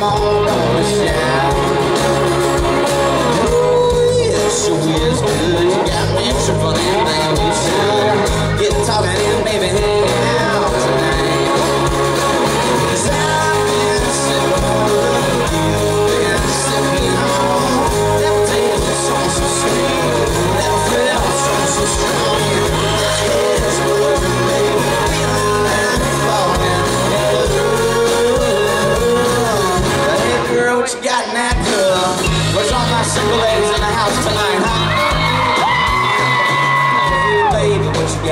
All on. Oh, yes, she is.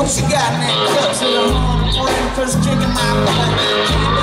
what you got that cup? Say the home cause kicking my butt.